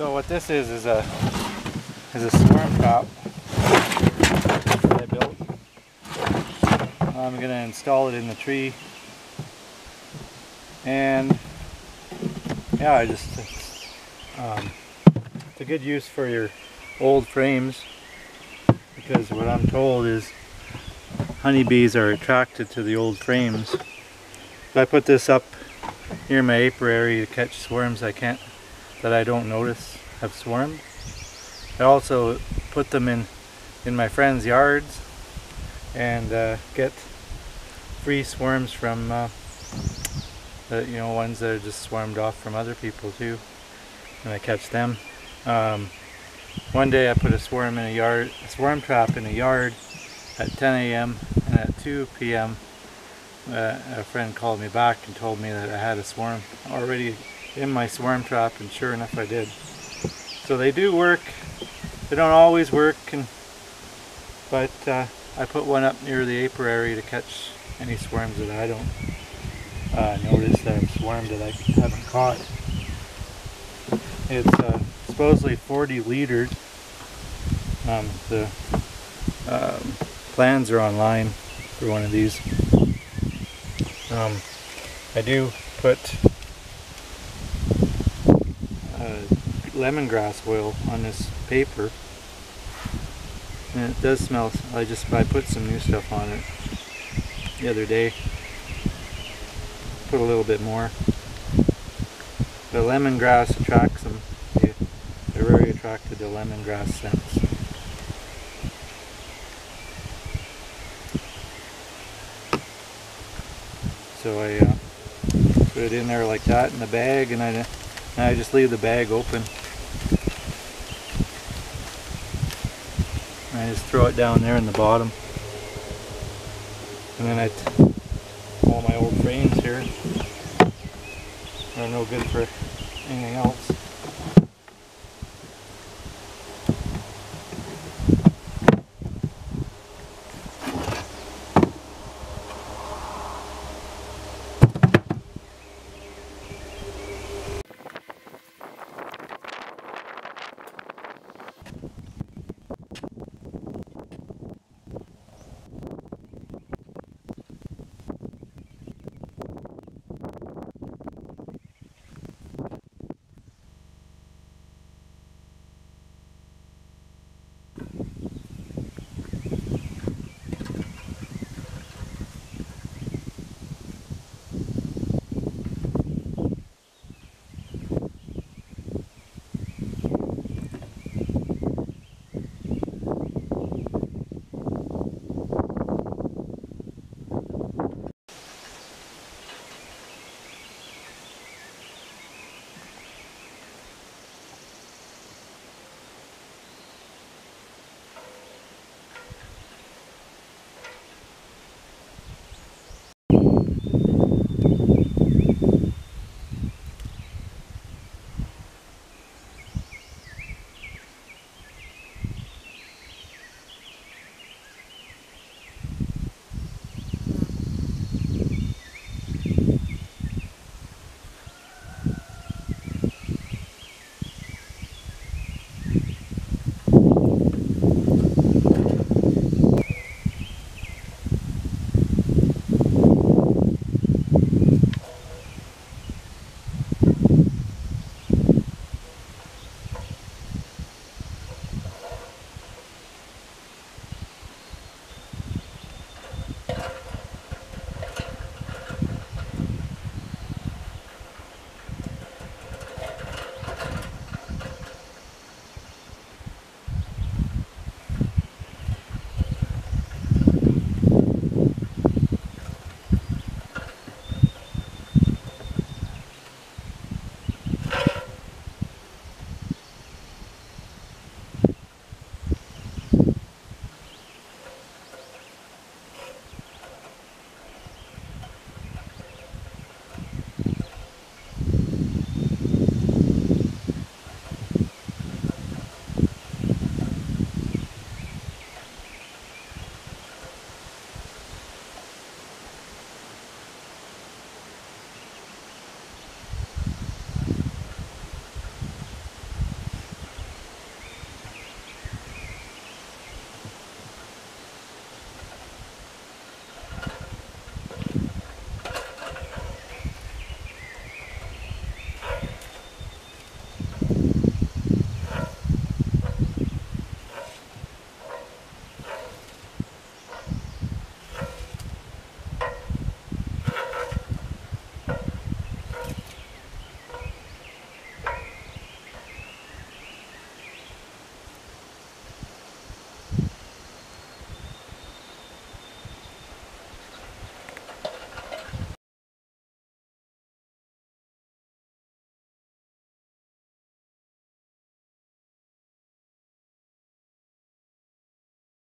So what this is is a is a swarm trap that I built. I'm gonna install it in the tree, and yeah, I just um, it's a good use for your old frames because what I'm told is honeybees are attracted to the old frames. I put this up here in my apiary to catch swarms I can't that I don't notice have swarmed. I also put them in in my friends' yards and uh, get free swarms from uh, the, you know ones that are just swarmed off from other people too and I catch them. Um, one day I put a swarm in a yard, a swarm trap in a yard at 10 a.m. and at 2 p.m. Uh, a friend called me back and told me that I had a swarm already in my swarm trap and sure enough I did. So they do work. They don't always work and but uh, I put one up near the apiary to catch any swarms that I don't uh, notice that I've swarmed that I haven't caught. It's uh, supposedly 40 liters. Um, the um, plans are online for one of these. Um, I do put uh, lemongrass oil on this paper. And it does smell I just I put some new stuff on it the other day. Put a little bit more. The lemongrass attracts them. They, they're very attracted to lemongrass scents. So I uh, put it in there like that in the bag and I, and I just leave the bag open I just throw it down there in the bottom. And then I, all my old frames here are no good for anything else.